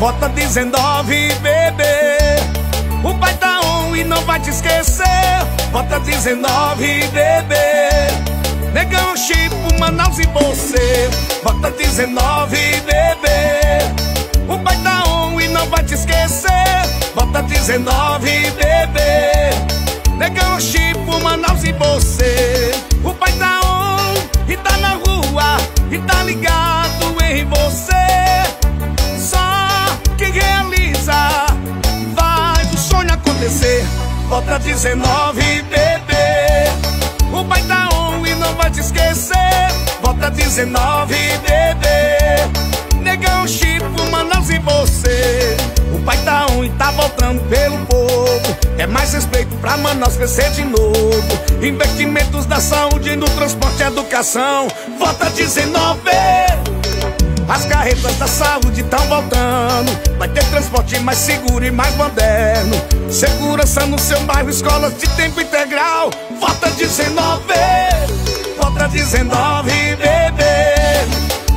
Vota 19, bebê. O pai tá on e não vai te esquecer. Vota 19, bebê. Negão, Chico, Manaus e você. Vota 19, bebê. O pai tá on e não vai te esquecer. Vota 19, bebê. Negão, Chico, Manaus e você. O pai tá on e tá na rua. E tá ligado Bota 19, bebê. O pai tá on e não vai te esquecer. Bota 19, bebê. Negão, Chico, Manaus e você. O pai tá on e tá voltando pelo povo. É mais respeito pra Manaus crescer de novo. Investimentos da saúde, no transporte e educação. Bota 19 as carretas da saúde estão voltando. Vai ter transporte mais seguro e mais moderno. Segurança no seu bairro, escolas de tempo integral. Vota 19, vota 19, bebê.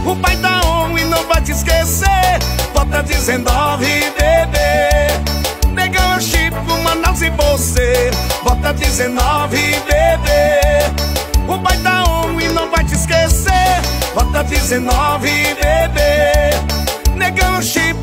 O pai on e não vai te esquecer. Vota 19, bebê. Negão é Chico, Manaus e você. Vota 19, bebê Vota 19, bebê. Negão, você